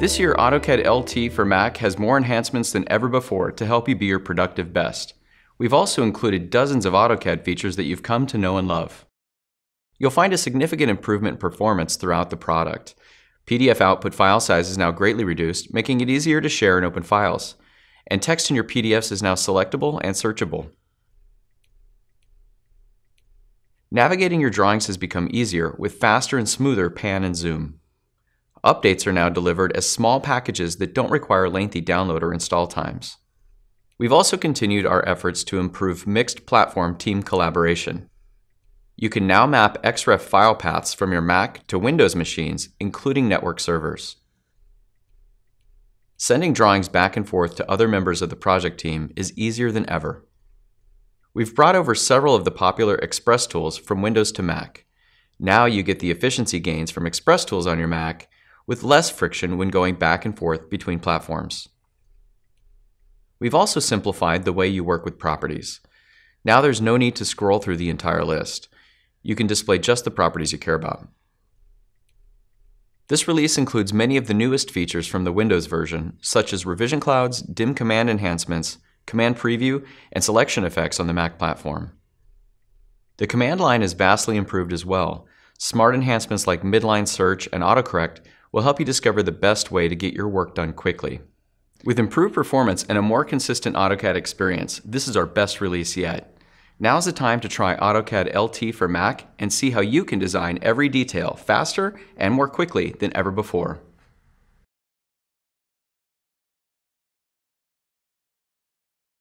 This year, AutoCAD LT for Mac has more enhancements than ever before to help you be your productive best. We've also included dozens of AutoCAD features that you've come to know and love. You'll find a significant improvement in performance throughout the product. PDF output file size is now greatly reduced, making it easier to share and open files. And text in your PDFs is now selectable and searchable. Navigating your drawings has become easier with faster and smoother pan and zoom. Updates are now delivered as small packages that don't require lengthy download or install times. We've also continued our efforts to improve mixed platform team collaboration. You can now map XREF file paths from your Mac to Windows machines, including network servers. Sending drawings back and forth to other members of the project team is easier than ever. We've brought over several of the popular Express tools from Windows to Mac. Now you get the efficiency gains from Express tools on your Mac with less friction when going back and forth between platforms. We've also simplified the way you work with properties. Now there's no need to scroll through the entire list. You can display just the properties you care about. This release includes many of the newest features from the Windows version, such as revision clouds, dim command enhancements, command preview, and selection effects on the Mac platform. The command line is vastly improved as well. Smart enhancements like midline search and autocorrect will help you discover the best way to get your work done quickly. With improved performance and a more consistent AutoCAD experience, this is our best release yet. Now's the time to try AutoCAD LT for Mac and see how you can design every detail faster and more quickly than ever before.